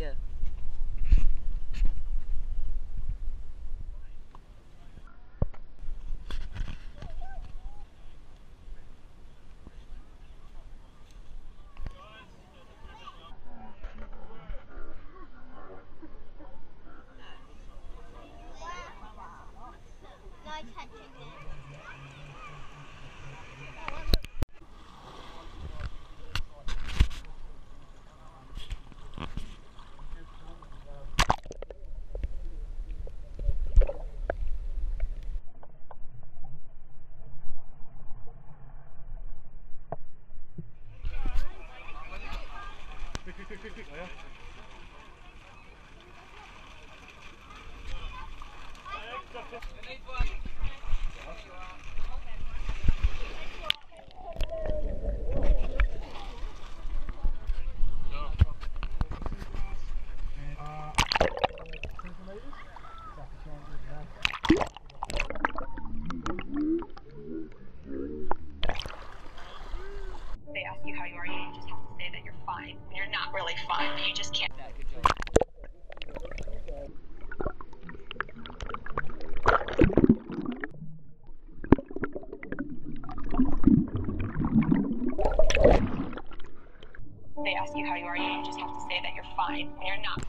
Yeah. No it. They ask you how you are, you just have to say that you're fine. When you're not really fine, you just can't. They ask you how you are, you just have to say that you're fine. When you're not.